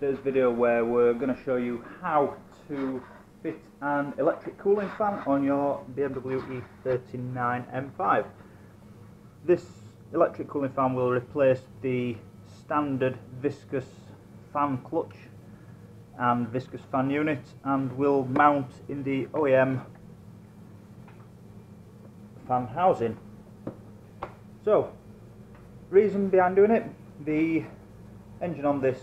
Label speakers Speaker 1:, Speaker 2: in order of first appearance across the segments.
Speaker 1: today's video where we're going to show you how to fit an electric cooling fan on your BMW E39 M5. This electric cooling fan will replace the standard viscous fan clutch and viscous fan unit and will mount in the OEM fan housing. So, reason behind doing it, the engine on this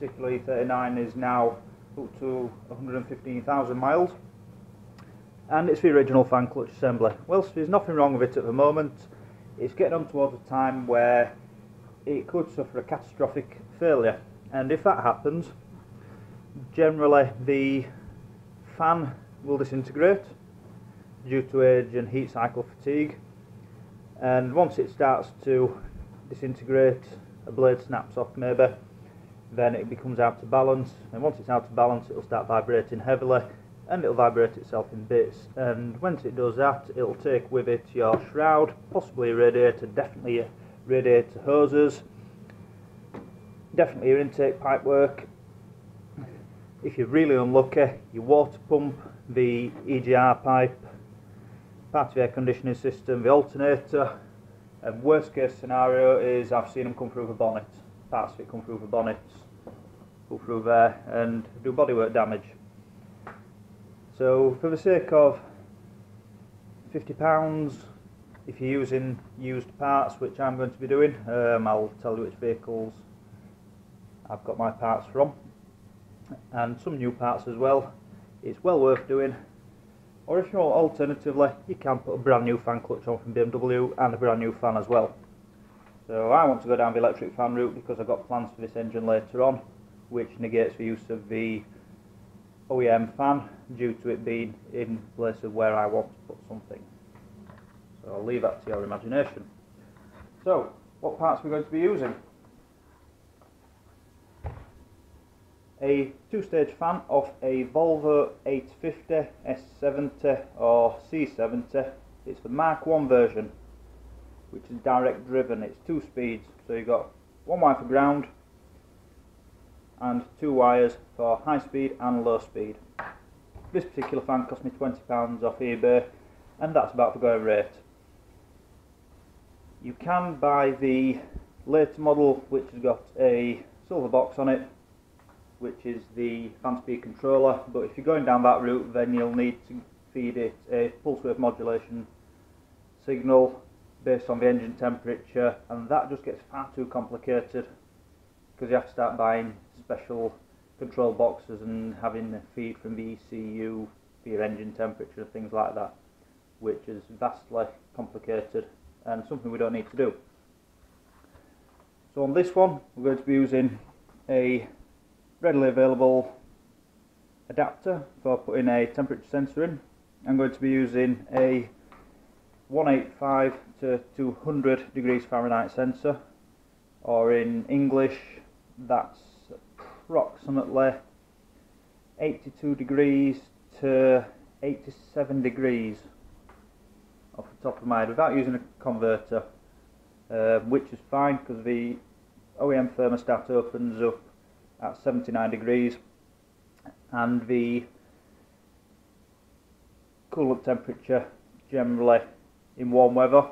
Speaker 1: particular E39 is now up to 115,000 miles. And it's the original fan clutch assembly. Whilst there's nothing wrong with it at the moment, it's getting on towards a time where it could suffer a catastrophic failure. And if that happens generally the fan will disintegrate due to age and heat cycle fatigue. And once it starts to disintegrate a blade snaps off maybe then it becomes out of balance. And once it's out of balance it'll start vibrating heavily and it'll vibrate itself in bits. And once it does that it'll take with it your shroud possibly a radiator definitely radiator hoses definitely your intake pipe work if you're really unlucky your water pump the EGR pipe part of the air conditioning system the alternator and worst case scenario is I've seen them come through the bonnet parts of it come through the bonnets go through there and do bodywork damage. So for the sake of £50 if you're using used parts which I'm going to be doing um, I'll tell you which vehicles I've got my parts from. And some new parts as well. It's well worth doing. Or if you want alternatively you can put a brand new fan clutch on from BMW and a brand new fan as well. So I want to go down the electric fan route because I've got plans for this engine later on which negates the use of the OEM fan due to it being in place of where I want to put something. So I'll leave that to your imagination. So, what parts are we going to be using? A two-stage fan off a Volvo 850, S70 or C70. It's the Mark 1 version, which is direct driven. It's two speeds, so you've got one wire for ground and two wires for high speed and low speed. This particular fan cost me £20 off eBay and that's about the going rate. You can buy the later model which has got a silver box on it which is the fan speed controller but if you're going down that route then you'll need to feed it a pulse wave modulation signal based on the engine temperature and that just gets far too complicated because you have to start buying special control boxes and having a feed from the ECU for your engine temperature things like that which is vastly complicated and something we don't need to do. So on this one we're going to be using a readily available adapter for putting a temperature sensor in. I'm going to be using a 185 to 200 degrees Fahrenheit sensor or in English that's approximately 82 degrees to 87 degrees off the top of my head without using a converter uh, which is fine because the OEM thermostat opens up at 79 degrees and the coolant temperature generally in warm weather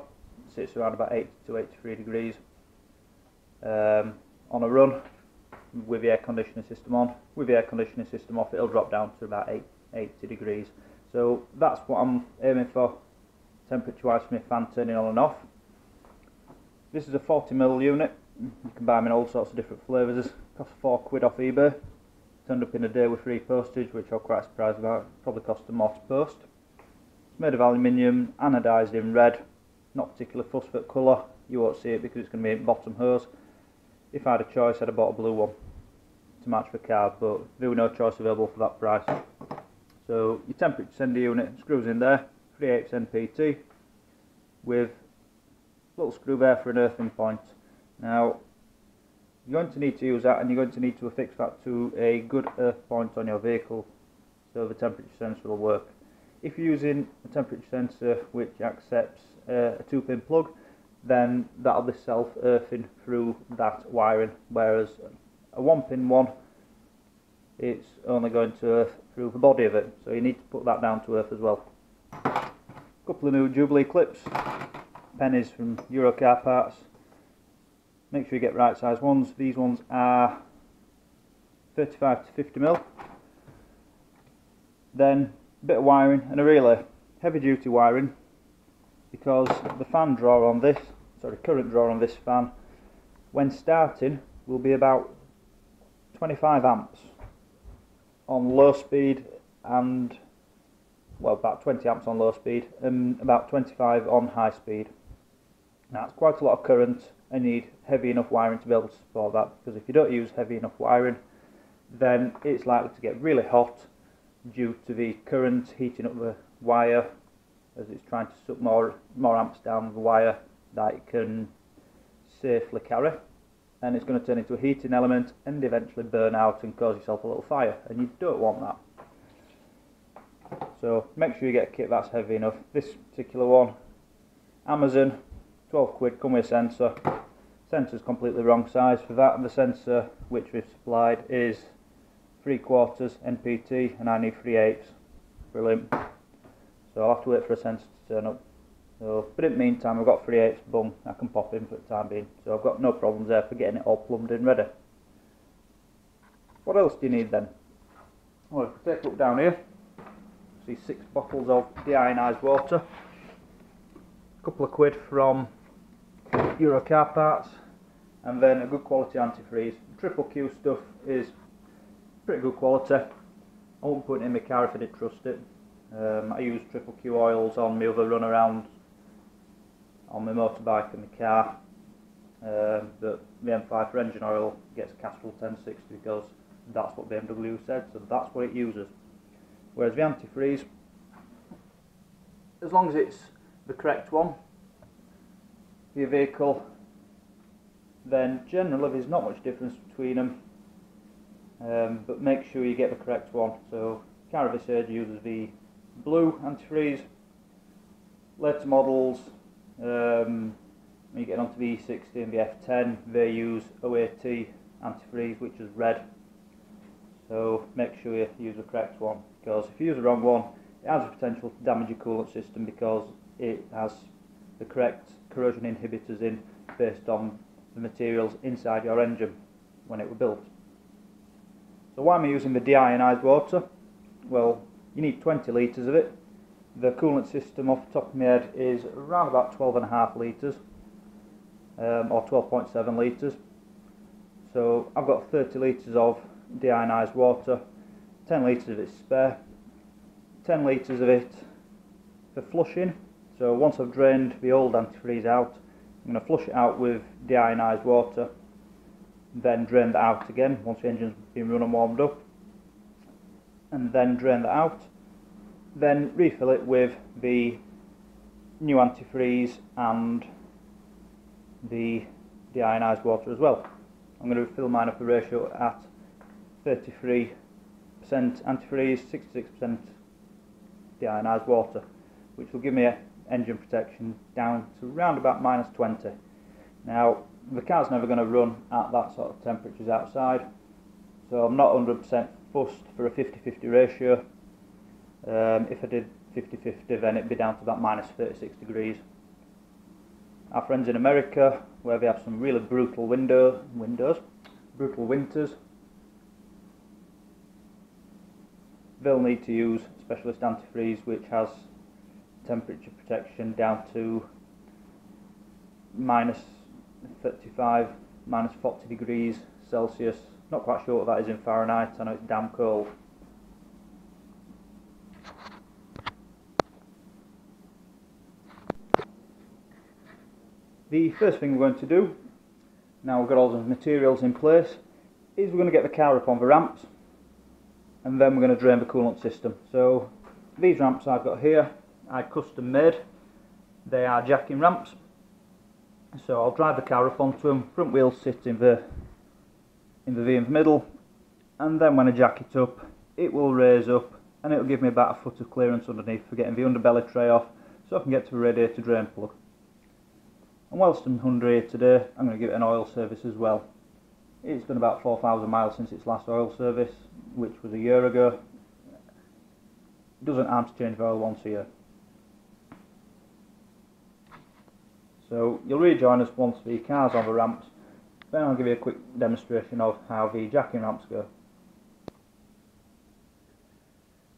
Speaker 1: sits around about 80 to 83 degrees um, on a run with the air conditioning system on. With the air conditioning system off, it'll drop down to about 8, 80 degrees. So that's what I'm aiming for temperature-wise for my fan turning on and off. This is a 40mm unit. You can buy them in all sorts of different flavours. Cost 4 quid off eBay. Turned up in a day with free postage, which I'm quite surprised about. Probably cost them more to post. It's made of aluminium, anodised in red. Not particularly fussed for colour. You won't see it because it's going to be bottom hose. If I had a choice, I'd have bought a blue one to match the car, but there was no choice available for that price. So your temperature sender unit screws in there, 3 8 NPT, with a little screw there for an earthing point. Now, you're going to need to use that and you're going to need to affix that to a good earth point on your vehicle so the temperature sensor will work. If you're using a temperature sensor which accepts uh, a two pin plug then that'll be self-earthing through that wiring whereas a one pin one, it's only going to earth through the body of it, so you need to put that down to earth as well. Couple of new Jubilee clips, pennies from Eurocar parts. Make sure you get right size ones. These ones are 35 to 50 mil. Then a bit of wiring and a relay, heavy duty wiring because the fan draw on this, sorry current draw on this fan when starting will be about 25 amps on low speed and well about 20 amps on low speed and about 25 on high speed. Now it's quite a lot of current you need heavy enough wiring to be able to support that because if you don't use heavy enough wiring then it's likely to get really hot due to the current heating up the wire as it's trying to suck more more amps down the wire that it can safely carry. And it's going to turn into a heating element and eventually burn out and cause yourself a little fire. And you don't want that. So make sure you get a kit that's heavy enough. This particular one Amazon 12 quid come with a sensor. Sensor's completely wrong size for that. And the sensor which we've supplied is 3 quarters NPT and I need 3 eighths. Brilliant so I'll have to wait for a sensor to turn up so, but in the meantime, I've got 3 8 bung I can pop in for the time being. So I've got no problems there for getting it all plumbed in ready. What else do you need then? Well, if we take a look down here, see six bottles of deionised water, a couple of quid from Euro car parts, and then a good quality antifreeze. Triple Q stuff is pretty good quality. I won't put it in my car if I didn't trust it. Um, I use triple Q oils on my other run around on my motorbike and my car. Um, the M5 for engine oil gets Castrol 1060 because that's what BMW said, so that's what it uses. Whereas the antifreeze, as long as it's the correct one for your vehicle, then generally there's not much difference between them. Um, but make sure you get the correct one. So Caravicade uses the blue antifreeze. Later models um, when you get onto the E60 and the F10, they use OAT antifreeze, which is red. So make sure you use the correct one, because if you use the wrong one, it has the potential to damage your coolant system because it has the correct corrosion inhibitors in based on the materials inside your engine when it was built. So why am I using the deionized water? Well, you need 20 litres of it. The coolant system off the top of my head is around about 12 and a half litres um, or 12.7 litres. So I've got 30 litres of deionized water 10 litres of it spare 10 litres of it for flushing. So once I've drained the old antifreeze out I'm going to flush it out with deionized water then drain that out again once the engine's been run and warmed up and then drain that out then refill it with the new antifreeze and the deionized water as well. I'm going to fill mine up the ratio at 33% antifreeze, 66% deionized water, which will give me engine protection down to around about minus 20. Now, the car's never going to run at that sort of temperatures outside, so I'm not 100% fussed for a 50-50 ratio. Um, if I did 50-50 then it'd be down to about minus 36 degrees. Our friends in America, where they have some really brutal window, windows, brutal winters, they'll need to use specialist antifreeze which has temperature protection down to minus 35, minus 40 degrees Celsius. Not quite sure what that is in Fahrenheit, I know it's damn cold. The first thing we're going to do, now we've got all the materials in place, is we're going to get the car up on the ramps and then we're going to drain the coolant system. So these ramps I've got here, I custom made. They are jacking ramps. So I'll drive the car up onto them, front wheels sit in the in the V in the middle and then when I jack it up it will raise up and it'll give me about a foot of clearance underneath for getting the underbelly tray off so I can get to the radiator drain plug. And whilst I'm under here today, I'm going to give it an oil service as well. It's done about 4,000 miles since its last oil service, which was a year ago. It doesn't harm to change oil once a year. So you'll rejoin us once the car's on the ramps. Then I'll give you a quick demonstration of how the jacking ramps go.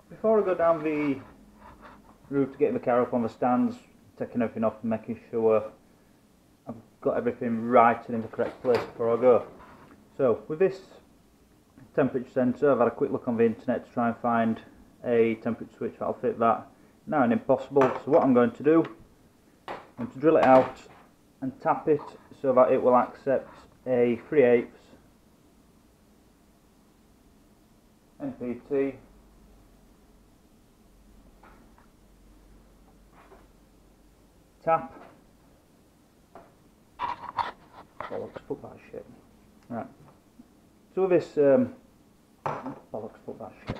Speaker 1: Before I go down the route to getting the car up on the stands, taking everything off and making sure got everything right and in the correct place before I go. So with this temperature sensor, I've had a quick look on the internet to try and find a temperature switch that'll fit that. Now an impossible, so what I'm going to do, I'm to drill it out and tap it so that it will accept a 3 eighths NPT tap. Bollocks, put that shit. Right. So with this, um, bollocks, put that shit.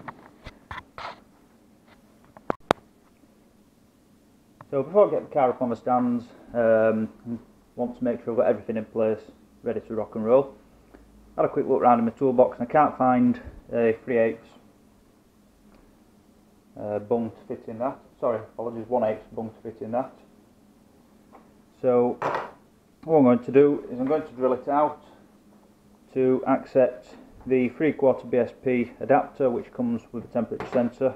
Speaker 1: So before I get the car up on the stands, um, want to make sure I've got everything in place, ready to rock and roll. Had a quick look around in my toolbox and I can't find a 3 eighths uh, bung to fit in that. Sorry, apologies, 1 eighths bung to fit in that. So what I'm going to do is I'm going to drill it out to accept the 3 quarter BSP adapter which comes with a temperature sensor.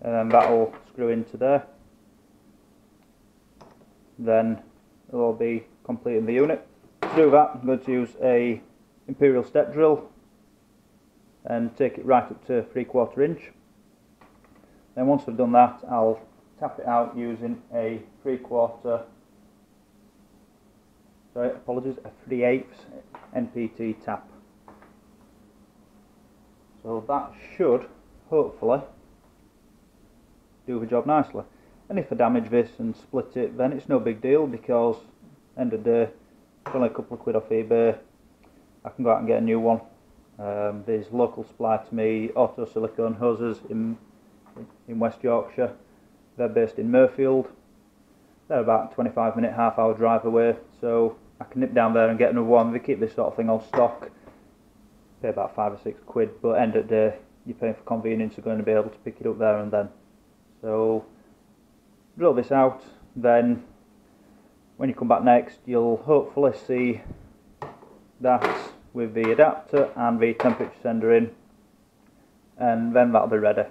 Speaker 1: And then that'll screw into there. Then it'll be completing the unit. To do that I'm going to use a imperial step drill and take it right up to 3 quarter inch. Then once I've done that I'll tap it out using a 3 quarter sorry apologies a 3 eighths NPT tap. So that should hopefully do the job nicely. And if I damage this and split it then it's no big deal because end of the day it's only a couple of quid off eBay. I can go out and get a new one. Um, there's local supply to me auto silicone hoses in in West Yorkshire. They're based in Mirfield. they're about 25 minute half hour drive away so I can nip down there and get another one. They keep this sort of thing on stock. Pay about five or six quid but end of the day you're paying for convenience you're going to be able to pick it up there and then. So drill this out. Then when you come back next you'll hopefully see that with the adapter and the temperature sender in and then that'll be ready.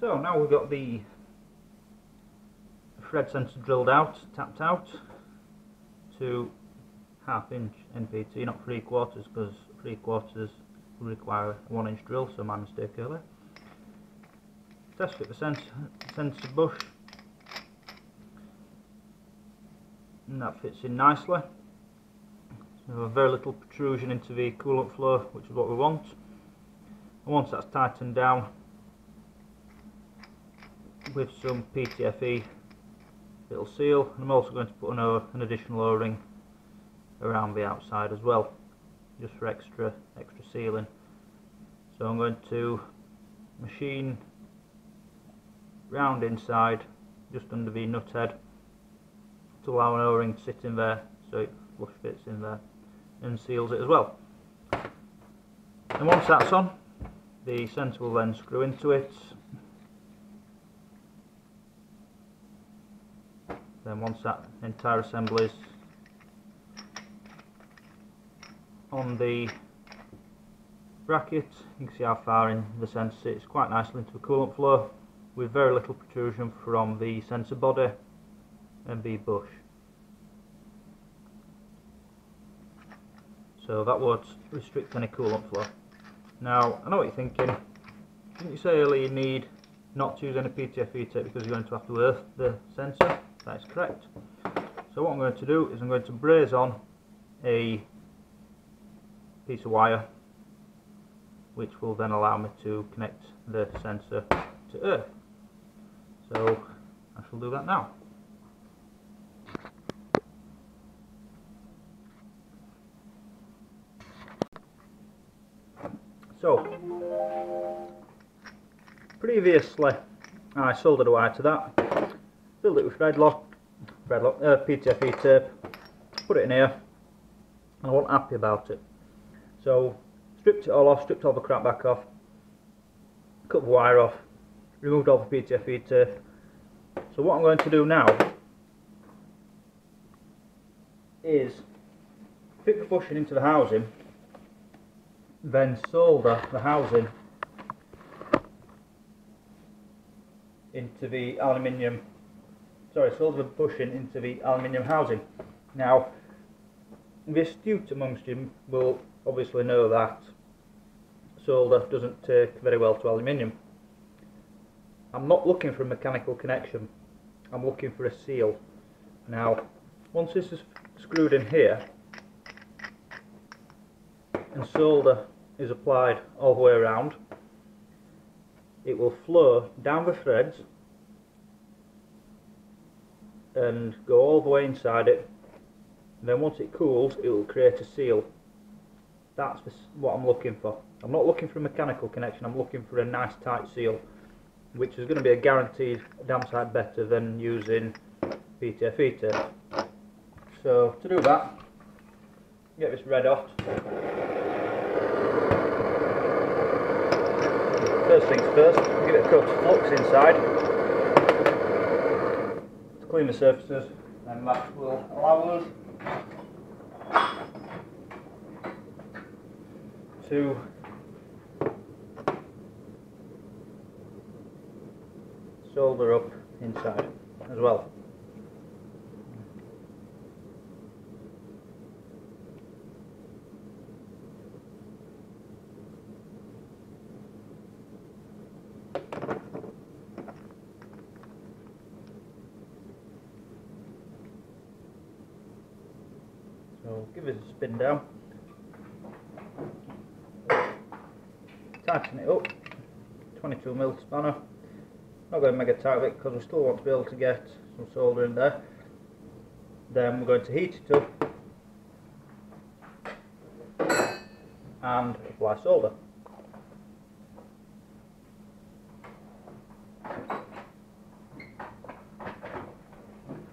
Speaker 1: So now we've got the thread sensor drilled out tapped out to half inch NPT not three quarters because three quarters require a one inch drill so my mistake earlier. Test fit the sensor, sensor bush. And that fits in nicely. So very little protrusion into the coolant flow which is what we want. And once that's tightened down with some PTFE it'll seal. And I'm also going to put an, uh, an additional o-ring around the outside as well just for extra extra sealing. So I'm going to machine round inside just under the nut head to allow an o-ring to sit in there so it flush fits in there and seals it as well. And once that's on the sensor will then screw into it then once that entire assembly is on the bracket you can see how far in the sensor sits quite nicely into the coolant flow with very little protrusion from the sensor body and the bush. So that won't restrict any coolant flow. Now I know what you're thinking. Didn't you say earlier you need not to use any PTFE tape because you're going to have to earth the sensor that is correct. So what I'm going to do is I'm going to braze on a piece of wire which will then allow me to connect the sensor to earth. So I shall do that now. So previously I soldered a wire to that filled it with threadlock, threadlock, uh, PTFE tape, put it in here, and I wasn't happy about it. So stripped it all off, stripped all the crap back off, cut the wire off, removed all the PTFE tape. So what I'm going to do now is fit the bushing into the housing, then solder the housing into the aluminium, sorry, solder the bushing into the aluminium housing. Now, the astute amongst you will obviously know that solder doesn't take very well to aluminium. I'm not looking for a mechanical connection, I'm looking for a seal. Now, once this is screwed in here, and solder is applied all the way around, it will flow down the threads and go all the way inside it. And then once it cools it will create a seal. That's what I'm looking for. I'm not looking for a mechanical connection I'm looking for a nice tight seal which is going to be a guaranteed damn sight better than using PTFE tape. So to do that get this red hot. First things first give it a coat of flux inside clean the surfaces and that will allow us to solder up inside as well. So give it a spin down. tighten it up. 22 mil spanner. Not going to make a tight with it because we still want to be able to get some solder in there. Then we're going to heat it up. And apply solder.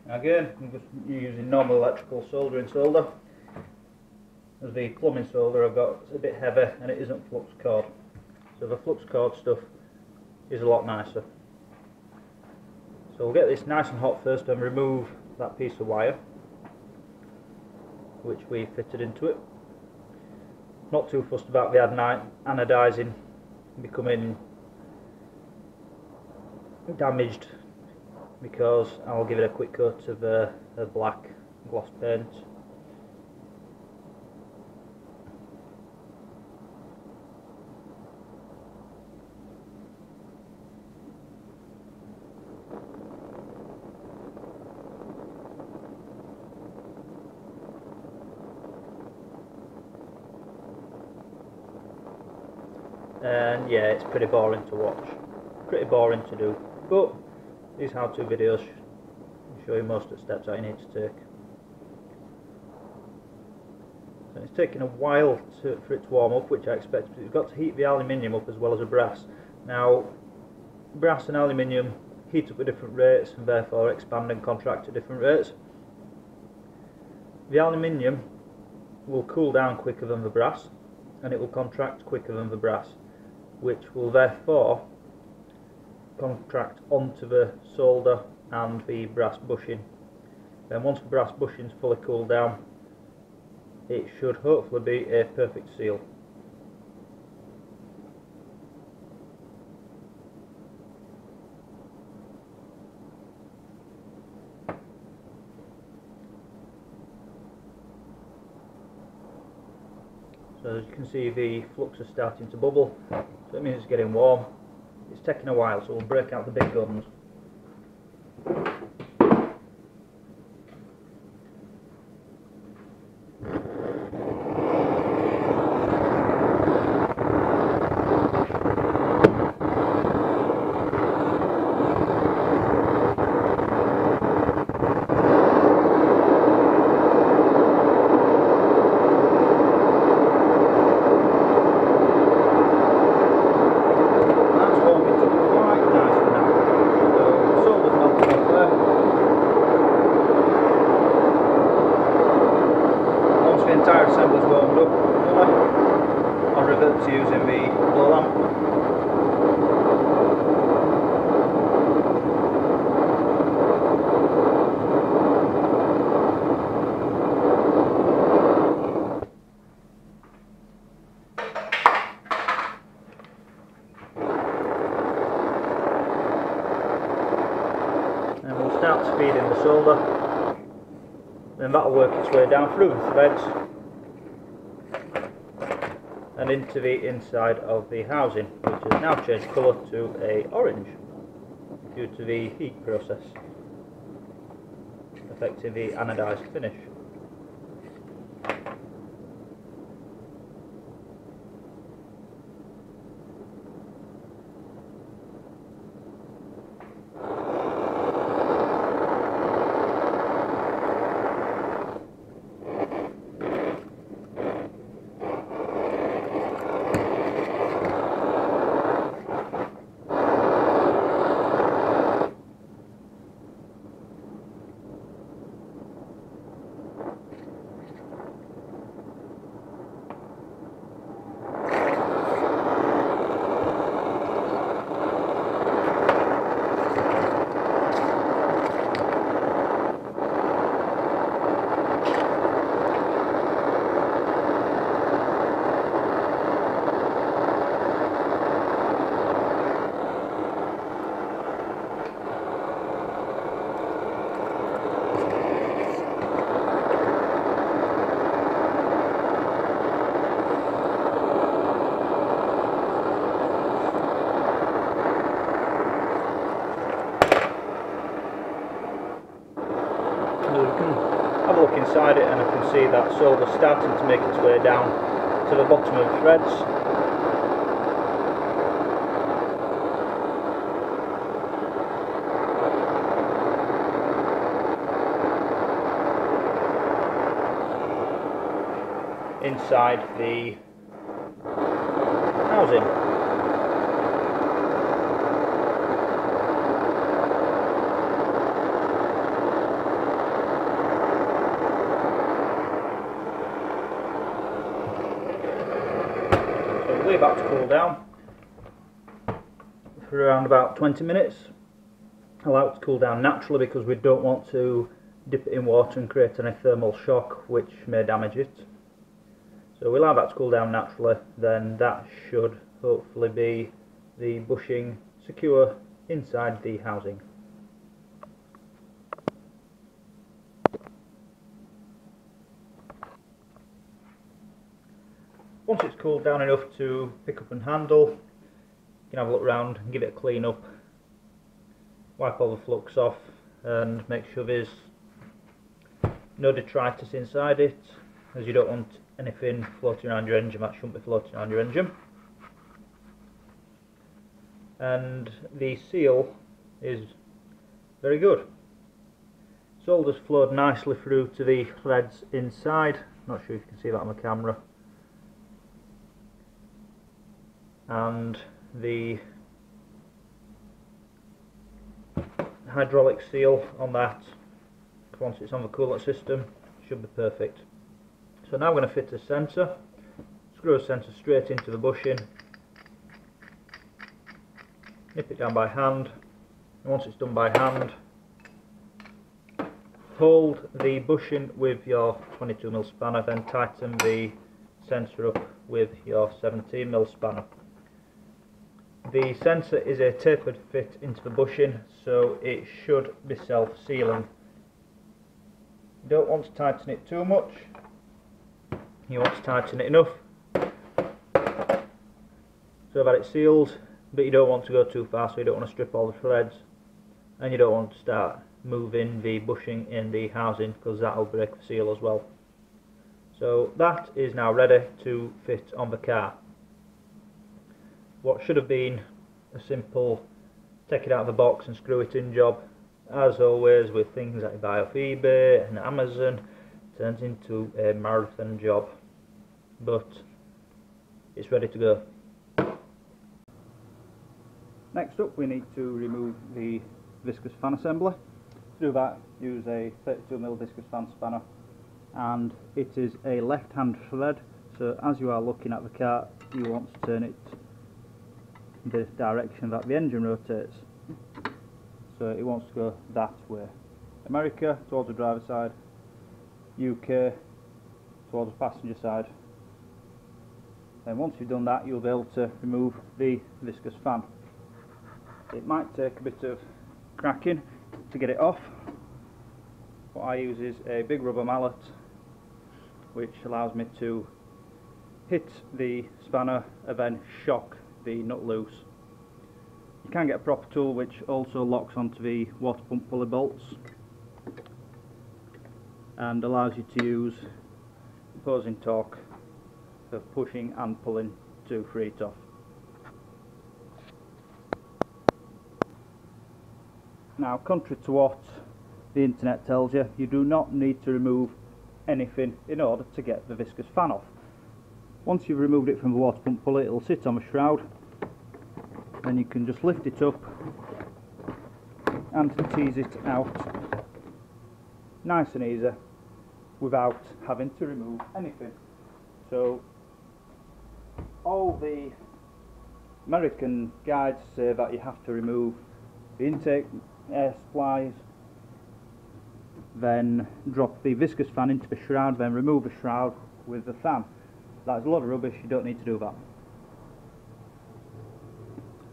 Speaker 1: Again I'm just using normal electrical soldering solder the plumbing solder I've got it's a bit heavy and it isn't flux cored so the flux cored stuff is a lot nicer. So we'll get this nice and hot first and remove that piece of wire which we fitted into it. Not too fussed about the anodizing becoming damaged because I'll give it a quick coat of uh, a black gloss paint and yeah it's pretty boring to watch. Pretty boring to do. But these how-to videos show you most of the steps that you need to take. So it's taking a while to, for it to warm up which I expect. But you've got to heat the aluminium up as well as the brass. Now brass and aluminium heat up at different rates and therefore expand and contract at different rates. The aluminium will cool down quicker than the brass and it will contract quicker than the brass which will therefore contract onto the solder and the brass bushing. Then once the brass bushing is fully cooled down, it should hopefully be a perfect seal. So as you can see the flux is starting to bubble, so it means it's getting warm. It's taking a while so we'll break out the big guns. The then that'll work its way down through the threads and into the inside of the housing which has now changed colour to a orange due to the heat process affecting the anodised finish. Now we can have a look inside it and I can see that silver starting to make its way down to the bottom of the threads. Inside the housing. So we're about to cool down for around about 20 minutes. Allow it to cool down naturally because we don't want to dip it in water and create any thermal shock which may damage it. So we allow that to cool down naturally, then that should hopefully be the bushing secure inside the housing. Once it's cooled down enough to pick up and handle, you can have a look around and give it a clean up, wipe all the flux off and make sure there's no detritus inside it as you don't want anything floating around your engine that shouldn't be floating around your engine. And the seal is very good. all Solder's flowed nicely through to the threads inside. Not sure if you can see that on the camera. and the hydraulic seal on that. Once it's on the coolant system. Should be perfect. So now I'm going to fit a sensor. Screw a sensor straight into the bushing nip it down by hand. And once it's done by hand hold the bushing with your 22mm spanner then tighten the sensor up with your 17mm spanner the sensor is a tapered fit into the bushing so it should be self-sealing. You don't want to tighten it too much, you want to tighten it enough so that it seals but you don't want to go too far so you don't want to strip all the threads and you don't want to start moving the bushing in the housing because that will break the seal as well. So that is now ready to fit on the car what should have been a simple take it out of the box and screw it in job. As always with things that you buy off eBay and Amazon turns into a marathon job. But it's ready to go. Next up we need to remove the viscous fan assembly to do that use a 32mm viscous fan spanner. And it is a left hand thread so as you are looking at the car you want to turn it the direction that the engine rotates. So it wants to go that way. America towards the driver side. UK towards the passenger side. And once you've done that you'll be able to remove the viscous fan. It might take a bit of cracking to get it off. What I use is a big rubber mallet which allows me to hit the spanner and then shock the nut loose. You can get a proper tool which also locks onto the water pump pulley bolts and allows you to use opposing torque of pushing and pulling to free it off. Now contrary to what the internet tells you, you do not need to remove anything in order to get the viscous fan off. Once you've removed it from the water pump pulley it'll sit on the shroud then you can just lift it up and tease it out nice and easy without having to remove anything. So all the American guides say that you have to remove the intake air supplies then drop the viscous fan into the shroud, then remove the shroud with the fan. That's a lot of rubbish, you don't need to do that.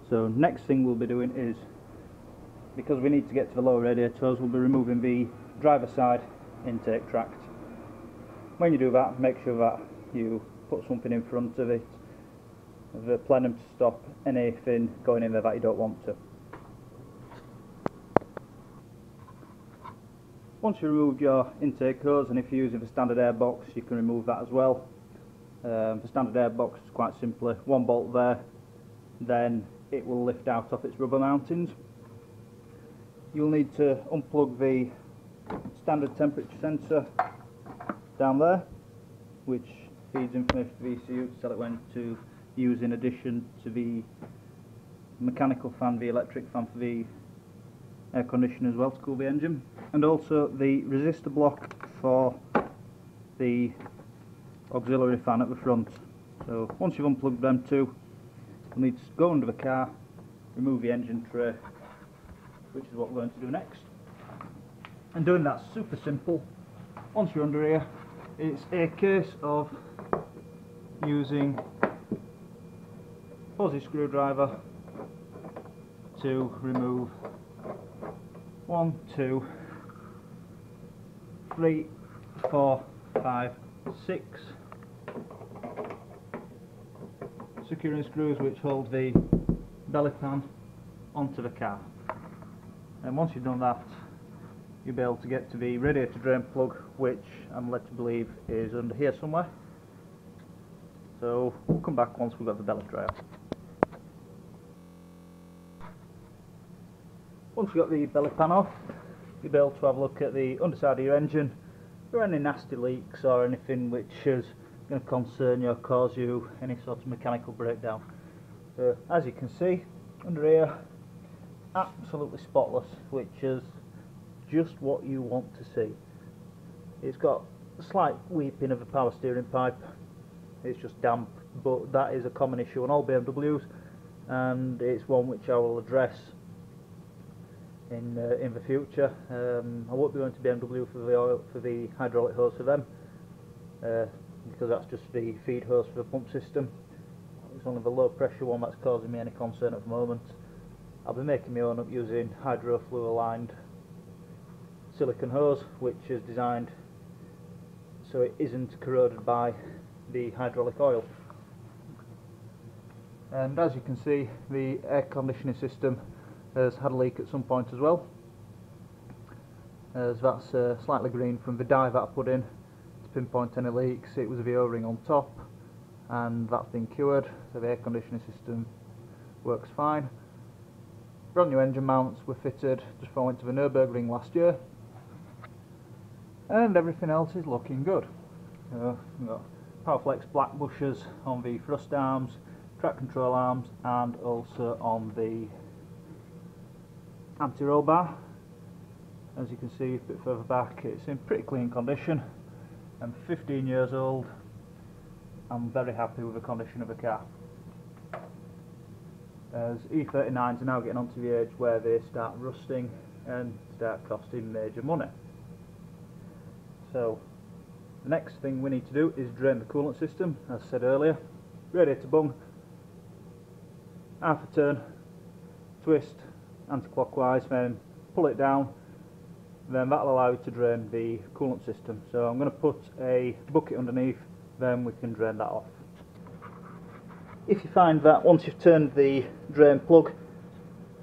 Speaker 1: So next thing we'll be doing is, because we need to get to the lower radiators, we'll be removing the driver side intake tract. When you do that, make sure that you put something in front of it, the plenum to stop anything going in there that you don't want to. Once you remove your intake hose, and if you're using the standard air box, you can remove that as well. Um, the standard air box is quite simply one bolt there, then it will lift out off its rubber mountings. You'll need to unplug the standard temperature sensor down there, which feeds information to the ECU to tell it when to use in addition to the mechanical fan, the electric fan for the air conditioner as well to cool the engine and also the resistor block for the auxiliary fan at the front. So once you've unplugged them two you'll need to go under the car remove the engine tray which is what we're going to do next. And doing that super simple once you're under here it's a case of using fuzzy screwdriver to remove one, two, three, four, five, six securing screws which hold the belly pan onto the car. And once you've done that you'll be able to get to the radiator drain plug which I'm led to believe is under here somewhere. So we'll come back once we've got the belly tray off. Once you've got the belly pan off, you'll be able to have a look at the underside of your engine. For any nasty leaks or anything which is going to concern you or cause you any sort of mechanical breakdown. Uh, as you can see, under here, absolutely spotless, which is just what you want to see. It's got a slight weeping of the power steering pipe, it's just damp, but that is a common issue on all BMWs and it's one which I will address in uh, in the future. Um, I won't be going to BMW for the oil for the hydraulic hose for them uh, because that's just the feed hose for the pump system. It's only the low pressure one that's causing me any concern at the moment. I'll be making my own up using hydrofluor lined silicon hose which is designed so it isn't corroded by the hydraulic oil. And as you can see the air conditioning system has had a leak at some point as well as that's uh, slightly green from the dye that I put in to pinpoint any leaks it was the o-ring on top and that's been cured. So the air conditioning system works fine. Brand new engine mounts were fitted just before I went to the Nürburgring last year and everything else is looking good. Uh, we've got Powerflex black bushers on the thrust arms, track control arms and also on the anti-roll bar. As you can see a bit further back it's in pretty clean condition I'm 15 years old. I'm very happy with the condition of the car. As E39s are now getting onto the age where they start rusting and start costing major money. So the next thing we need to do is drain the coolant system, as said earlier. Radiator bung, half a turn, twist anti-clockwise, then pull it down, then that'll allow you to drain the coolant system. So I'm going to put a bucket underneath, then we can drain that off. If you find that once you've turned the drain plug,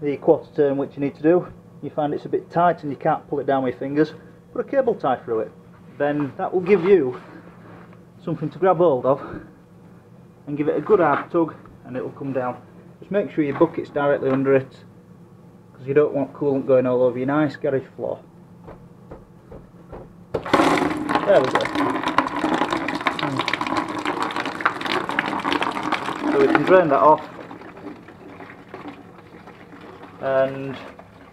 Speaker 1: the quarter turn which you need to do, you find it's a bit tight and you can't pull it down with your fingers, put a cable tie through it. Then that will give you something to grab hold of and give it a good hard tug and it will come down. Just make sure your bucket's directly under it because you don't want coolant going all over your nice garage floor. There we go. So we can drain that off and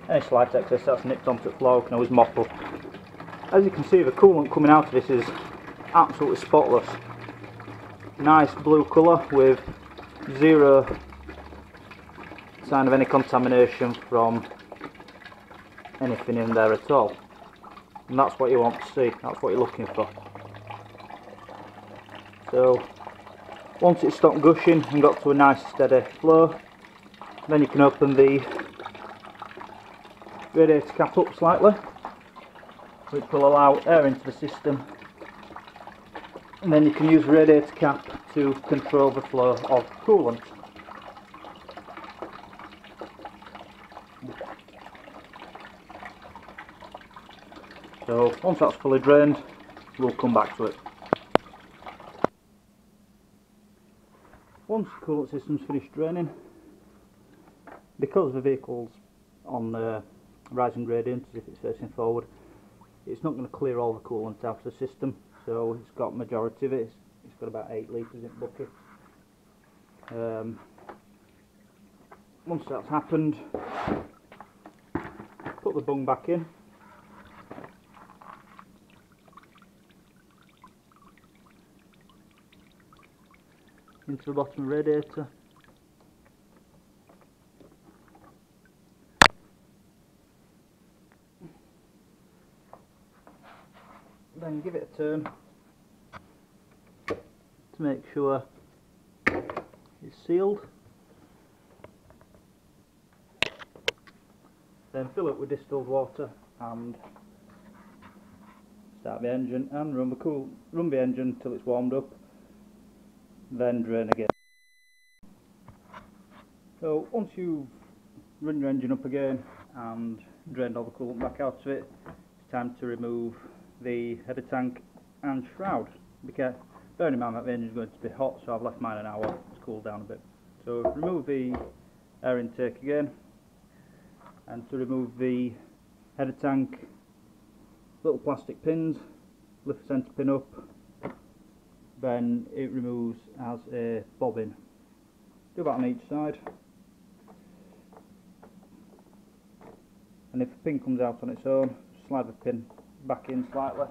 Speaker 1: any slight excess that's nipped onto the floor can always mop up. As you can see the coolant coming out of this is absolutely spotless. Nice blue colour with zero sign of any contamination from anything in there at all and that's what you want to see. That's what you're looking for. So once it's stopped gushing and got to a nice steady flow then you can open the radiator cap up slightly which will allow air into the system. And then you can use radiator cap to control the flow of coolant So once that's fully drained, we'll come back to it. Once the coolant system's finished draining, because the vehicle's on the rising gradient as if it's facing forward, it's not going to clear all the coolant out of the system, so it's got majority of it. it's, got about 8 litres in the bucket. Um, once that's happened, put the bung back in into the bottom radiator. Then give it a turn to make sure it's sealed. Then fill it with distilled water and start the engine and run the cool run the engine till it's warmed up then drain again. So once you've run your engine up again and drained all the coolant back out of it, it's time to remove the header tank and shroud. Because bearing in mind that the engine is going to be hot, so I've left mine an hour to cool down a bit. So remove the air intake again, and to remove the header tank, little plastic pins, lift the centre pin up, then it removes as a bobbin. Do that on each side. And if the pin comes out on its own, slide the pin back in slightly.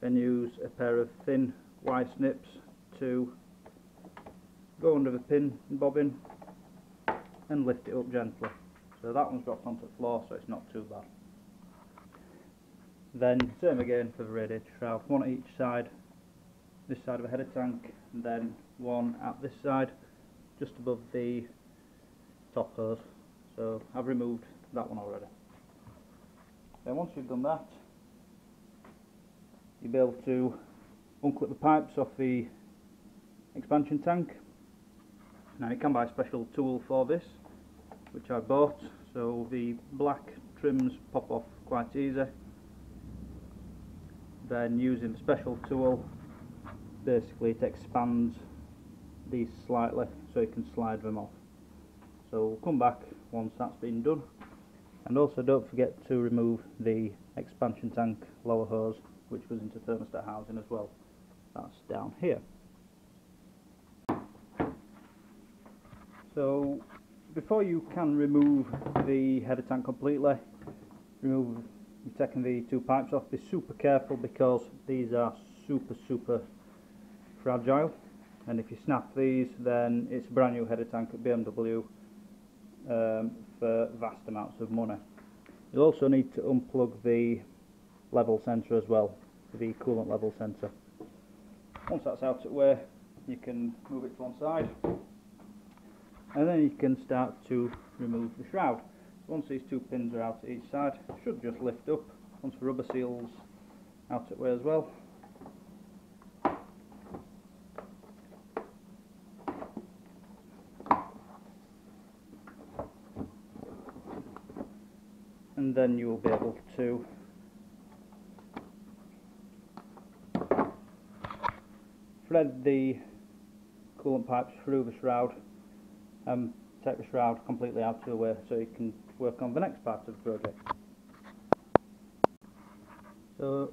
Speaker 1: Then use a pair of thin wire snips to go under the pin and bobbin and lift it up gently. So that one's dropped onto the floor so it's not too bad. Then same again for the radiator shroud, one at each side, this side of the header tank, and then one at this side, just above the top hose. So I've removed that one already. Then once you've done that, you'll be able to unclip the pipes off the expansion tank. Now you can buy a special tool for this, which I bought, so the black trims pop off quite easy then using a special tool basically it expands these slightly so you can slide them off. So we'll come back once that's been done. And also don't forget to remove the expansion tank lower hose which goes into thermostat housing as well. That's down here. So before you can remove the header tank completely remove you're taking the two pipes off, be super careful because these are super super fragile and if you snap these then it's a brand new header tank at BMW um, for vast amounts of money. You'll also need to unplug the level sensor as well, the coolant level sensor. Once that's out of the way you can move it to one side and then you can start to remove the shroud. Once these two pins are out at each side, should just lift up once the rubber seals out at way as well. And then you will be able to thread the coolant pipes through the shroud and take the shroud completely out of the way so you can work on the next part of the project. So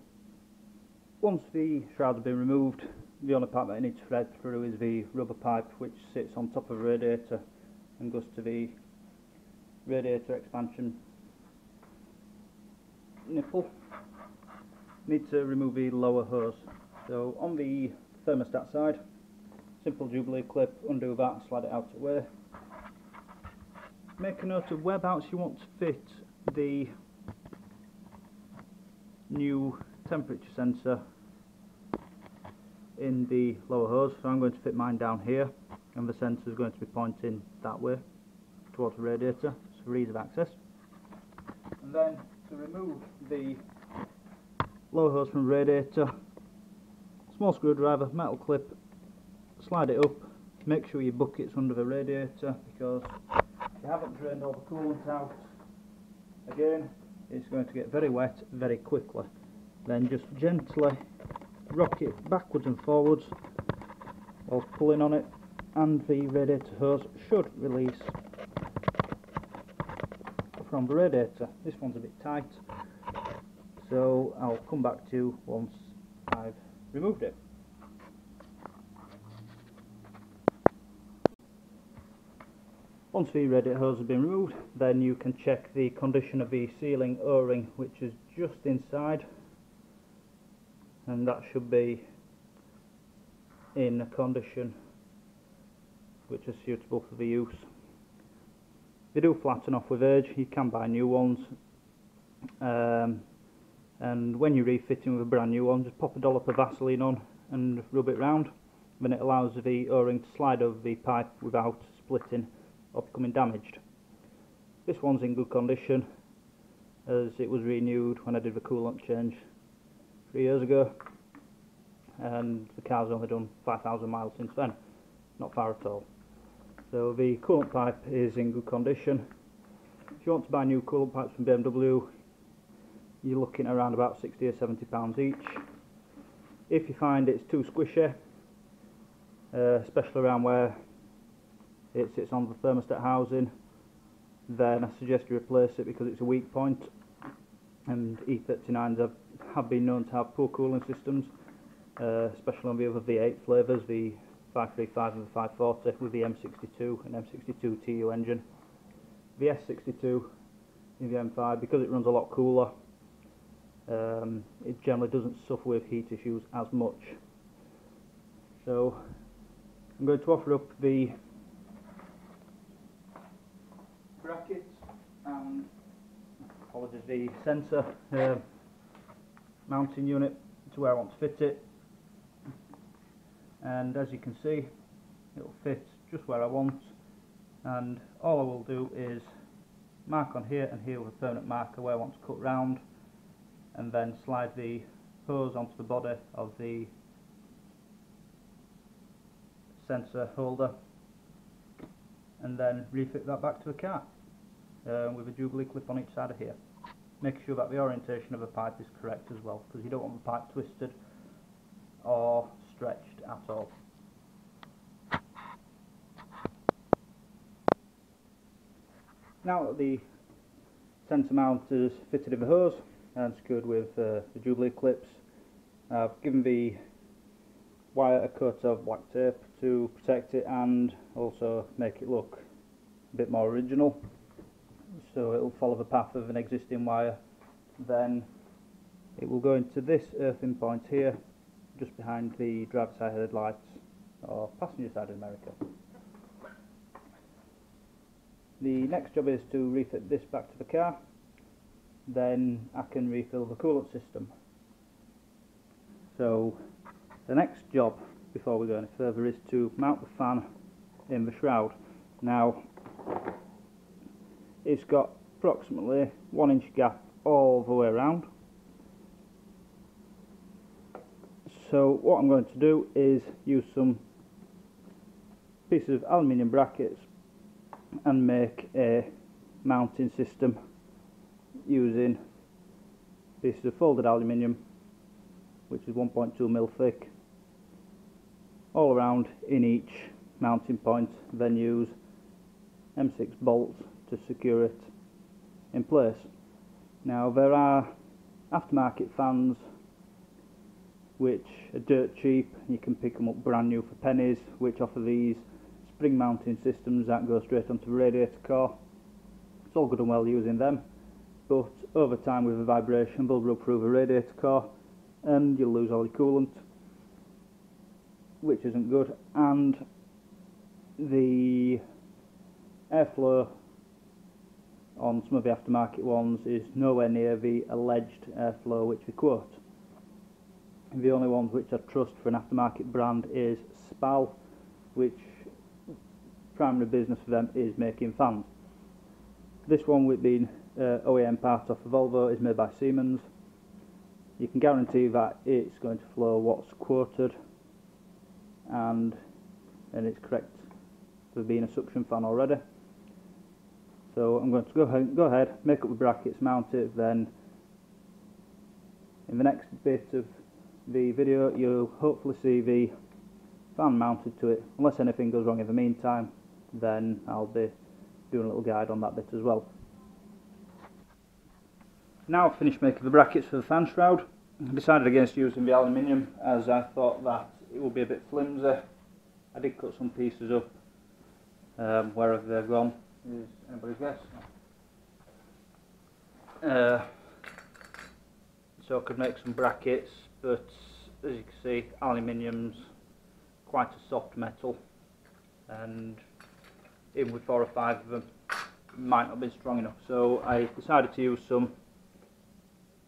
Speaker 1: once the shroud has been removed the only part that I need to thread through is the rubber pipe which sits on top of the radiator and goes to the radiator expansion nipple. Need to remove the lower hose. So on the thermostat side, simple jubilee clip, undo that, slide it out of the way. Make a note of whereabouts you want to fit the new temperature sensor in the lower hose. So I'm going to fit mine down here and the sensor is going to be pointing that way towards the radiator so for ease of access. And then to remove the lower hose from radiator, small screwdriver, metal clip, slide it up, make sure your bucket's under the radiator because haven't drained all the coolant out, again it's going to get very wet very quickly. Then just gently rock it backwards and forwards whilst pulling on it and the radiator hose should release from the radiator. This one's a bit tight so I'll come back to once I've removed it. Once the radiator hose has been removed then you can check the condition of the sealing o-ring which is just inside. And that should be in a condition which is suitable for the use. They do flatten off with age, you can buy new ones. Um, and when you're refitting with a brand new one just pop a dollop of Vaseline on and rub it round. Then it allows the o-ring to slide over the pipe without splitting or becoming damaged. This one's in good condition as it was renewed when I did the coolant change three years ago and the car's only done 5,000 miles since then. Not far at all. So the coolant pipe is in good condition. If you want to buy new coolant pipes from BMW you're looking around about 60 or 70 pounds each. If you find it's too squishy uh, especially around where it sits on the thermostat housing then I suggest you replace it because it's a weak point and E39s have have been known to have poor cooling systems, uh, especially on the other V8 flavours, the 535 and the 540 with the M62 and M62 TU engine. The S62 in the M5, because it runs a lot cooler, um, it generally doesn't suffer with heat issues as much. So I'm going to offer up the brackets and apologies the sensor uh, mounting unit to where I want to fit it. And as you can see it will fit just where I want. And all I will do is mark on here and here with a permanent marker where I want to cut round and then slide the hose onto the body of the sensor holder and then refit that back to the car uh, with a jubilee clip on each side of here Make sure that the orientation of the pipe is correct as well because you don't want the pipe twisted or stretched at all. Now that the centre mount is fitted in the hose and secured with uh, the Jubilee clips, I've given the wire a coat of black tape to protect it and also make it look a bit more original so it will follow the path of an existing wire then it will go into this earthing point here just behind the driver side headlights or passenger side of America. The next job is to refit this back to the car then I can refill the coolant system. So the next job before we go any further is to mount the fan in the shroud. Now it's got approximately one inch gap all the way around. So what I'm going to do is use some pieces of aluminium brackets and make a mounting system using pieces of folded aluminium which is 1.2 mil thick all around in each mounting point then use M6 bolts to secure it in place. Now there are aftermarket fans which are dirt cheap, you can pick them up brand new for pennies which offer these spring mounting systems that go straight onto the radiator core. It's all good and well using them but over time with the vibration they'll rub through the radiator core and you'll lose all your coolant which isn't good and the airflow on some of the aftermarket ones is nowhere near the alleged airflow which we quote. The only ones which I trust for an aftermarket brand is SPAL which primary business for them is making fans. This one with being uh, OEM part of the Volvo is made by Siemens. You can guarantee that it's going to flow what's quoted and and it's correct for being a suction fan already. So I'm going to go ahead, go ahead, make up the brackets, mount it, then in the next bit of the video you'll hopefully see the fan mounted to it. Unless anything goes wrong in the meantime, then I'll be doing a little guide on that bit as well. Now I've finished making the brackets for the fan shroud. I decided against using the aluminium as I thought that it would be a bit flimsy. I did cut some pieces up. Um, they've gone? Is anybody's guess? Uh, so I could make some brackets, but as you can see, aluminium's quite a soft metal, and even with four or five of them, might not be strong enough. So I decided to use some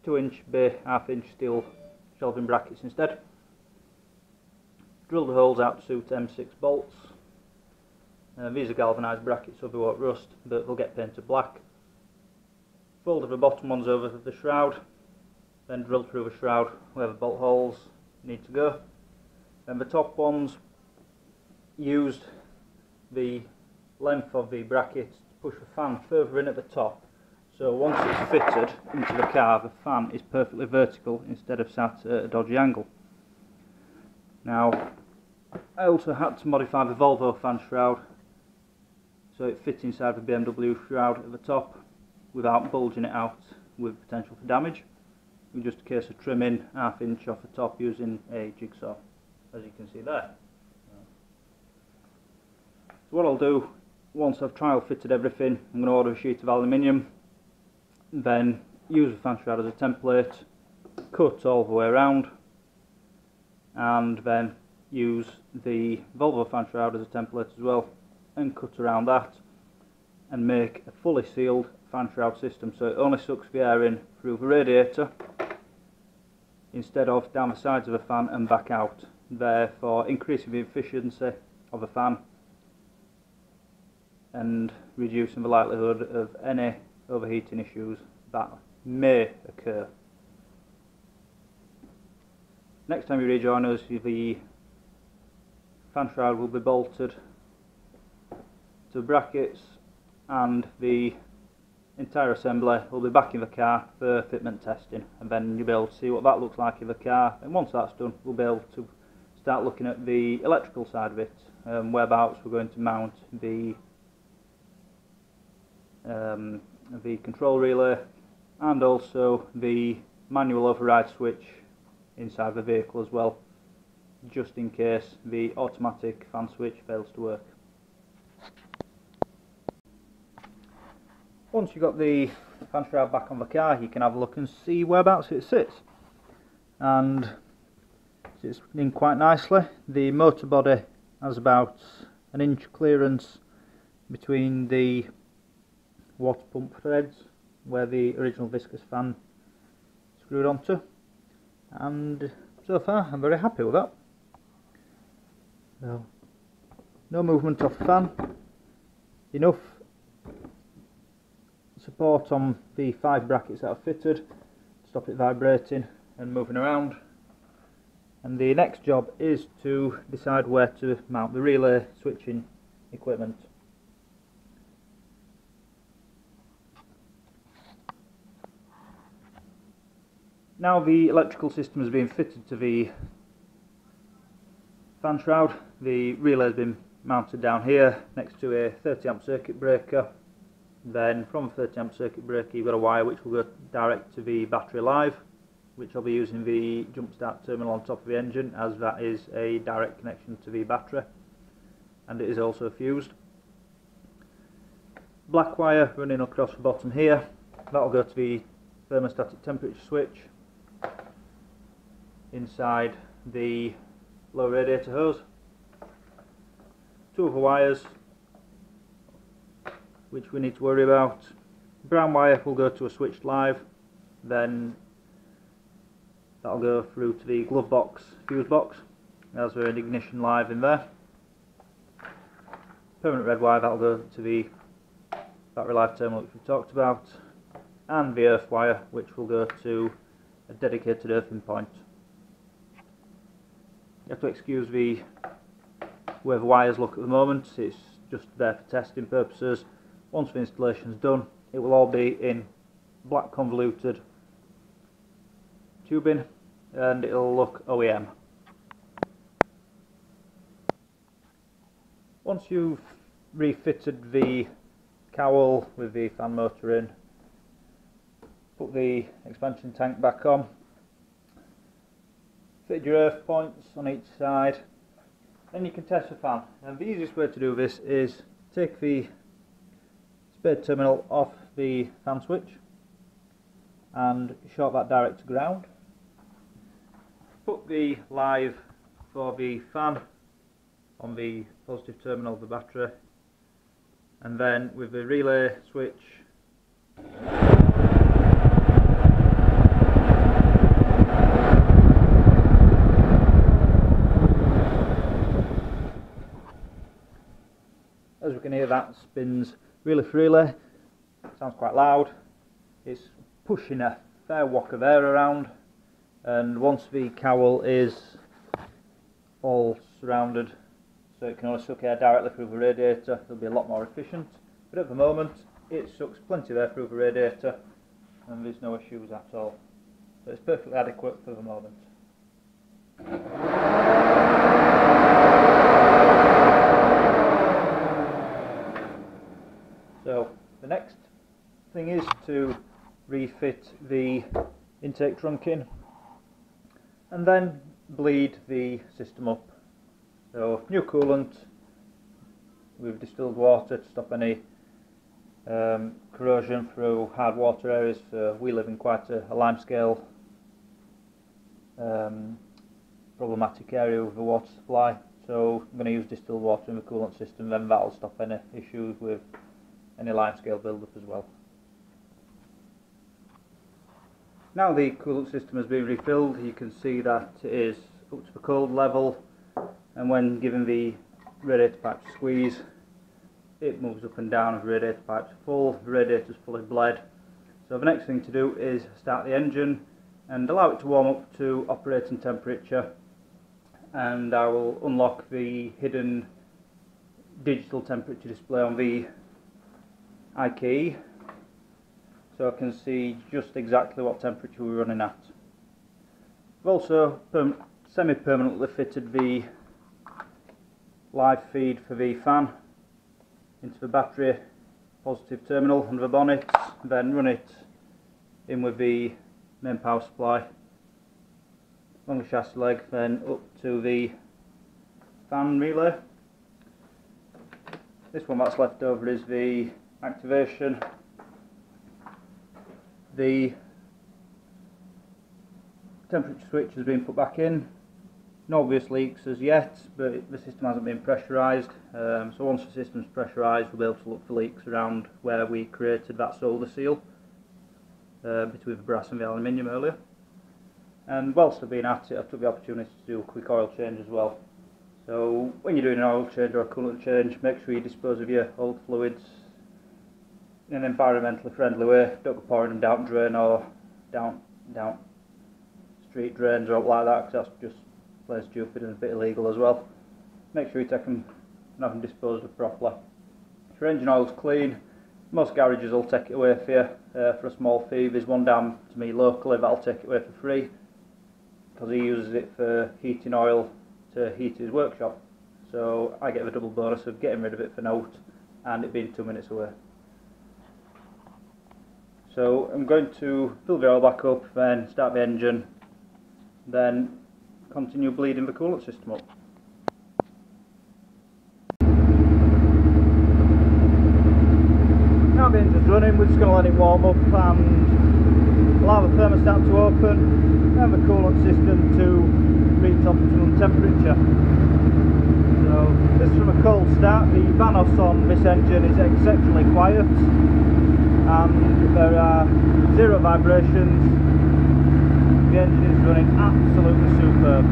Speaker 1: 2 inch bay half inch steel shelving brackets instead. Drill the holes out to suit M6 bolts. These are galvanised brackets so they won't rust but they'll get painted black. Folded the bottom ones over the shroud then drill through the shroud where the bolt holes need to go. Then the top ones used the length of the brackets to push the fan further in at the top so once it's fitted into the car, the fan is perfectly vertical instead of sat at a dodgy angle. Now, I also had to modify the Volvo fan shroud so it fits inside the BMW shroud at the top without bulging it out with potential for damage. It's just a case of trimming half inch off the top using a jigsaw, as you can see there. So what I'll do, once I've trial fitted everything, I'm going to order a sheet of aluminium then use the fan shroud as a template, cut all the way around, and then use the Volvo fan shroud as a template as well, and cut around that, and make a fully sealed fan shroud system so it only sucks the air in through the radiator instead of down the sides of the fan and back out, therefore increasing the efficiency of the fan and reducing the likelihood of any overheating issues that may occur. Next time you rejoin us, the fan shroud will be bolted to brackets and the entire assembly will be back in the car for fitment testing and then you'll be able to see what that looks like in the car and once that's done we'll be able to start looking at the electrical side of it um, whereabouts we're going to mount the um, the control relay and also the manual override switch inside the vehicle as well just in case the automatic fan switch fails to work. Once you've got the fan shroud back on the car you can have a look and see whereabouts it sits. And it's in quite nicely. The motor body has about an inch clearance between the water pump threads where the original viscous fan screwed onto. And so far I'm very happy with that. So, no movement off the fan. Enough support on the five brackets that are fitted to stop it vibrating and moving around. And the next job is to decide where to mount the relay switching equipment. Now the electrical system has been fitted to the fan shroud. The relay has been mounted down here next to a 30 amp circuit breaker then from 30 amp circuit breaker you've got a wire which will go direct to the battery live which I'll be using the jump start terminal on top of the engine as that is a direct connection to the battery. And it is also fused. Black wire running across the bottom here. That'll go to the thermostatic temperature switch inside the low radiator hose. Two other wires which we need to worry about. Brown wire will go to a switched live then that'll go through to the glove box fuse box. As an ignition live in there. Permanent red wire that'll go to the battery live terminal which we talked about. And the earth wire which will go to a dedicated earthing point. You have to excuse the where the wires look at the moment, it's just there for testing purposes. Once the installation is done, it will all be in black convoluted tubing and it'll look OEM. Once you've refitted the cowl with the fan motor in, put the expansion tank back on fit your earth points on each side then you can test the fan and the easiest way to do this is take the spade terminal off the fan switch and short that direct to ground. Put the live for the fan on the positive terminal of the battery and then with the relay switch as we can hear that spins really freely. Sounds quite loud. It's pushing a fair whack of air around. And once the cowl is all surrounded so it can only suck air directly through the radiator it'll be a lot more efficient. But at the moment it sucks plenty of air through the radiator and there's no issues at all. So it's perfectly adequate for the moment So the next thing is to refit the intake trunk in and then bleed the system up. So new coolant with distilled water to stop any um, corrosion through hard water areas. So we live in quite a, a limescale um, problematic area with the water supply. So I'm going to use distilled water in the coolant system, then that'll stop any issues with any limescale build-up as well. Now the coolant system has been refilled, you can see that it is up to the cold level and when given the radiator pipe squeeze it moves up and down as radiator pipe's full, the radiator's fully bled. So the next thing to do is start the engine and allow it to warm up to operating temperature and I will unlock the hidden digital temperature display on the IKE so I can see just exactly what temperature we're running at. I've also semi-permanently fitted the live feed for the fan into the battery positive terminal under the bonnet then run it in with the main power supply along the chassis leg then up to the fan relay this one that's left over is the activation the temperature switch has been put back in. No obvious leaks as yet, but the system hasn't been pressurised. Um, so once the system's pressurised, we'll be able to look for leaks around where we created that solder seal uh, between the brass and the aluminium earlier. And whilst I've been at it, I took the opportunity to do a quick oil change as well. So when you're doing an oil change or a coolant change, make sure you dispose of your old fluids in an environmentally friendly way. Don't go pouring them down drain or down down street drains or up like that because that's just plain stupid and a bit illegal as well. Make sure you take them and have them disposed of properly. If your engine oil's clean, most garages will take it away for you uh, for a small fee. There's one down to me locally that'll take it away for free because he uses it for heating oil to heat his workshop. So I get the double bonus of getting rid of it for note and it being two minutes away. So I'm going to fill the oil back up, then start the engine, then continue bleeding the coolant system up. Now the engine's running, we're just going to let it warm up and allow the thermostat to open and the coolant system to reach optimum temperature. So this is from a cold start, the Vanos on this engine is exceptionally quiet there are zero vibrations. The engine is running absolutely superb.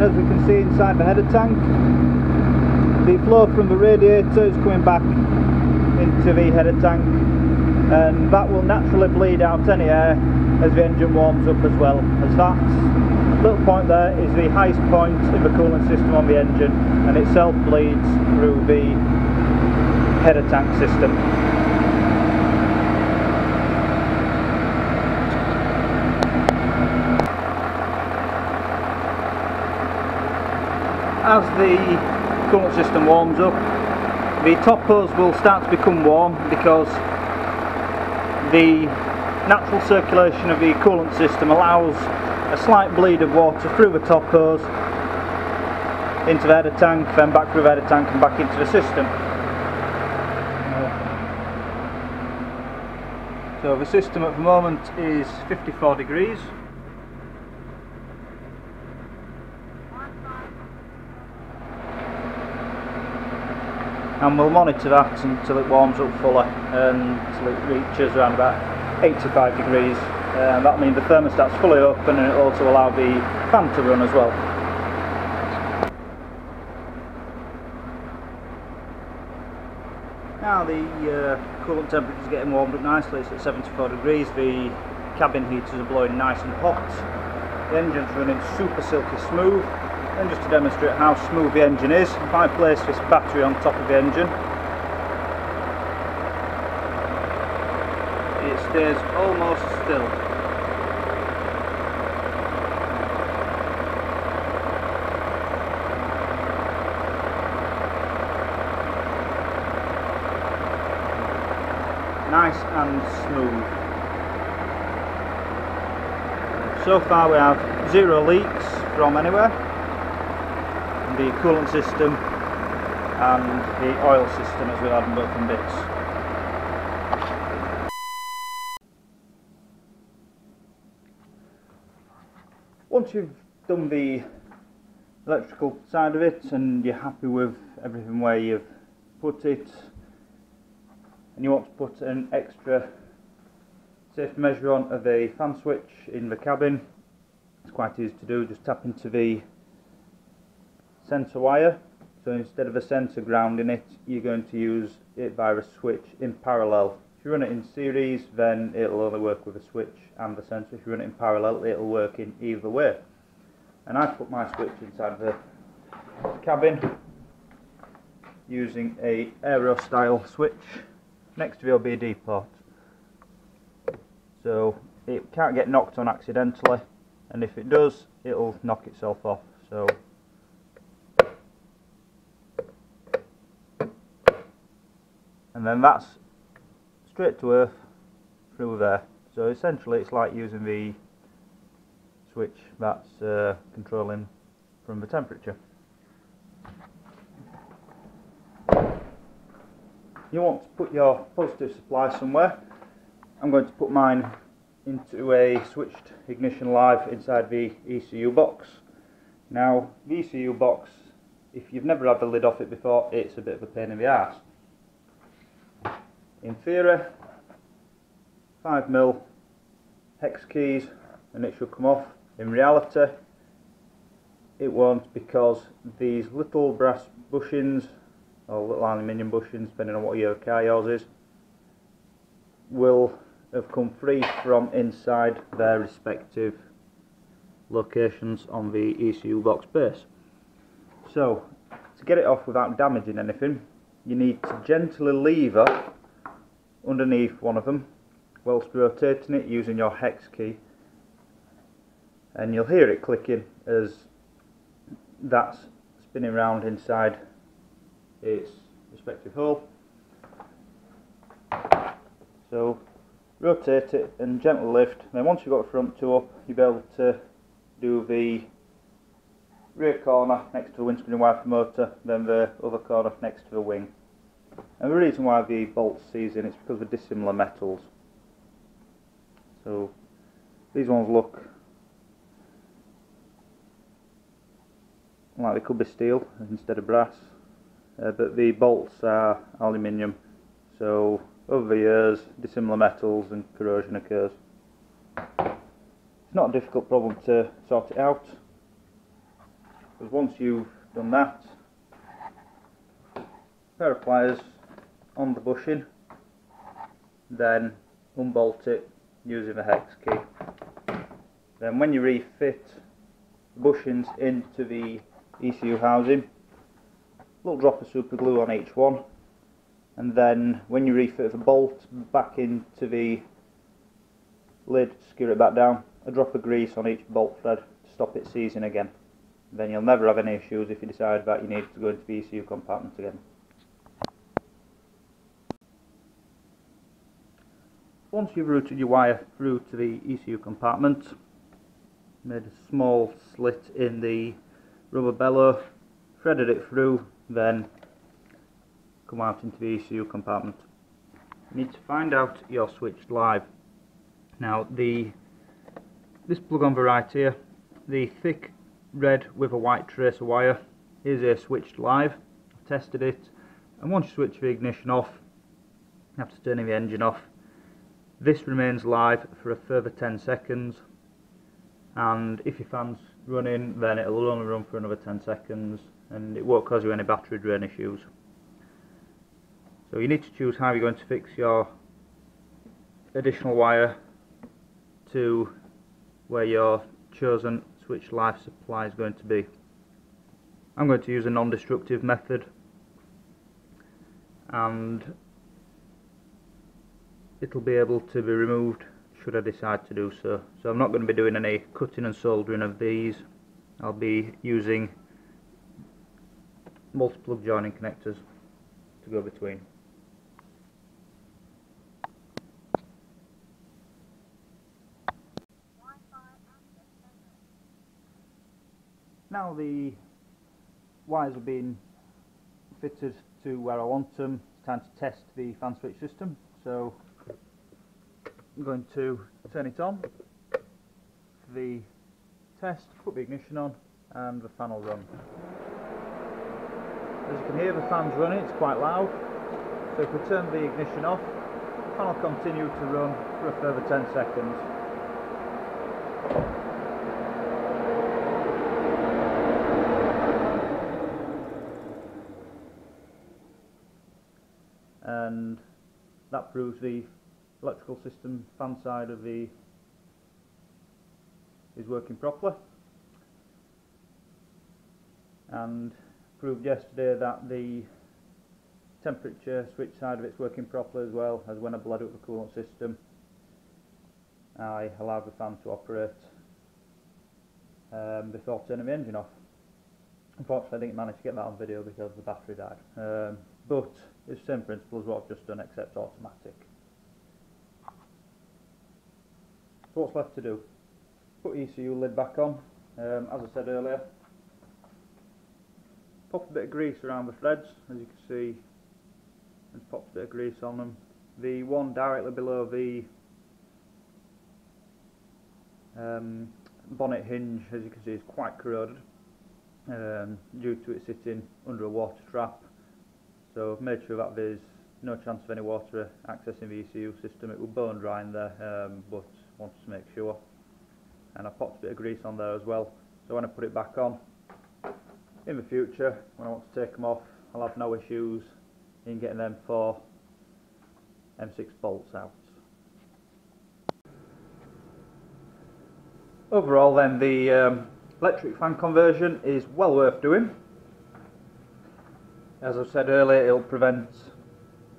Speaker 1: As we can see inside the header tank, the flow from the radiator is coming back into the header tank and that will naturally bleed out any air as the engine warms up as well as that little point there is the highest point in the coolant system on the engine and it self bleeds through the header tank system. As the coolant system warms up the top hose will start to become warm because the natural circulation of the coolant system allows a slight bleed of water through the top hose into the header tank, then back through the header tank and back into the system. So the system at the moment is 54 degrees. and we'll monitor that until it warms up fully and until it reaches around about 85 degrees uh, that means the thermostat's fully open and it also allow the fan to run as well. Now the uh, coolant temperature is getting warmed up nicely it's at 74 degrees. The cabin heaters are blowing nice and hot. The engine's running super silky smooth. And just to demonstrate how smooth the engine is, if I place this battery on top of the engine, it stays almost still. Nice and smooth. So far we have zero leaks from anywhere the coolant system and the oil system as add both in bits. Once you've done the electrical side of it and you're happy with everything where you've put it and you want to put an extra safe measure on of a fan switch in the cabin. It's quite easy to do just tap into the sensor wire. So instead of a sensor grounding it you're going to use it via a switch in parallel. If you run it in series then it'll only work with a switch and the sensor. If you run it in parallel it'll work in either way. And I put my switch inside the cabin using a aero style switch next to the OBD port so it can't get knocked on accidentally and if it does it'll knock itself off so. And then that's straight to earth through there. So essentially it's like using the switch that's uh, controlling from the temperature. You want to put your positive supply somewhere. I'm going to put mine into a switched ignition live inside the ECU box. Now, the ECU box, if you've never had the lid off it before, it's a bit of a pain in the ass. In theory, 5mm hex keys and it should come off. In reality, it won't because these little brass bushings or little aluminium bushings, depending on what of car yours is, will have come free from inside their respective locations on the ECU box base. So, to get it off without damaging anything, you need to gently lever underneath one of them whilst rotating it using your hex key and you'll hear it clicking as that's spinning around inside its respective hole. So rotate it and gently lift. Then once you've got the front two up, you'll be able to do the rear corner next to the windscreen wiper motor, then the other corner next to the wing. And the reason why the bolts seize in is because of dissimilar metals. So these ones look like they could be steel instead of brass uh, but the bolts are aluminium so over the years dissimilar metals and corrosion occurs. It's not a difficult problem to sort it out. Because once you've done that pair of pliers on the bushing then unbolt it using the hex key. Then when you refit the bushings into the ECU housing little drop of super glue on each one and then when you refit the bolt back into the lid screw it back down a drop of grease on each bolt thread to stop it seizing again. Then you'll never have any issues if you decide that you need to go into the ECU compartment again. Once you've routed your wire through to the ECU compartment made a small slit in the rubber bellow threaded it through then come out into the ECU compartment. You need to find out your switched live. Now the this plug on the right here, the thick red with a white tracer wire is a switched live. I've tested it and once you switch the ignition off after turning the engine off this remains live for a further 10 seconds and if your fan's running then it'll only run for another 10 seconds and it won't cause you any battery drain issues. So you need to choose how you're going to fix your additional wire to where your chosen switch life supply is going to be. I'm going to use a non-destructive method and it'll be able to be removed should I decide to do so. So I'm not going to be doing any cutting and soldering of these. I'll be using multi-plug joining connectors to go between. Now the wires have been fitted to where I want them, it's time to test the fan switch system. So I'm going to turn it on for the test, put the ignition on and the fan will run. As you can hear the fan's running, it's quite loud. So if we turn the ignition off, the fan will continue to run for a further 10 seconds. And that proves the electrical system fan side of the is working properly and proved yesterday that the temperature switch side of it's working properly as well as when I bled up the coolant system I allowed the fan to operate um, before turning the engine off. Unfortunately I didn't manage to get that on video because the battery died um, but it's the same principle as what I've just done except automatic. So what's left to do? Put ECU lid back on, um, as I said earlier pop a bit of grease around the threads as you can see and popped a bit of grease on them. The one directly below the um, bonnet hinge, as you can see, is quite corroded um, due to it sitting under a water trap. So I've made sure that there's no chance of any water accessing the ECU system. It will bone dry in there, um, but wanted to make sure. And I popped a bit of grease on there as well. So when I put it back on, in the future, when I want to take them off, I'll have no issues in getting them four M6 bolts out. Overall then the um, electric fan conversion is well worth doing. As I said earlier it'll prevent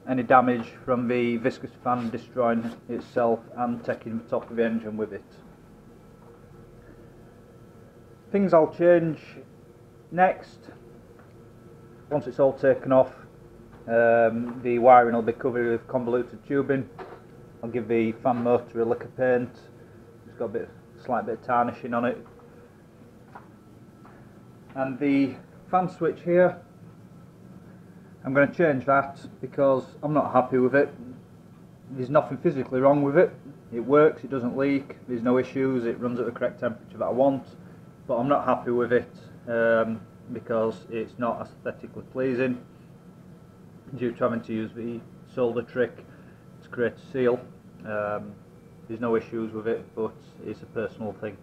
Speaker 1: any damage from the viscous fan destroying itself and taking the top of the engine with it. Things I'll change next, once it's all taken off, um, the wiring will be covered with convoluted tubing. I'll give the fan motor a lick of paint. It's got a bit, slight bit of tarnishing on it. And the fan switch here, I'm going to change that because I'm not happy with it. There's nothing physically wrong with it. It works, it doesn't leak, there's no issues, it runs at the correct temperature that I want. But I'm not happy with it um, because it's not aesthetically pleasing due to having to use the solder trick to create a seal. Um, there's no issues with it, but it's a personal thing.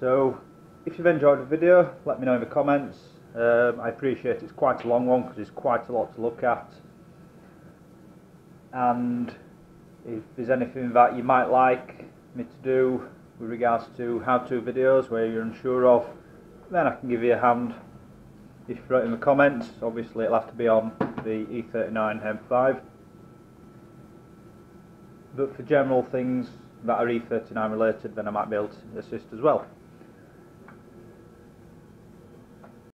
Speaker 1: So, if you've enjoyed the video, let me know in the comments. Um, I appreciate it's quite a long one because there's quite a lot to look at. And if there's anything that you might like me to do with regards to how-to videos where you're unsure of, then I can give you a hand. If you write in the comments, obviously it'll have to be on the E39 M5. But for general things that are E39 related, then I might be able to assist as well.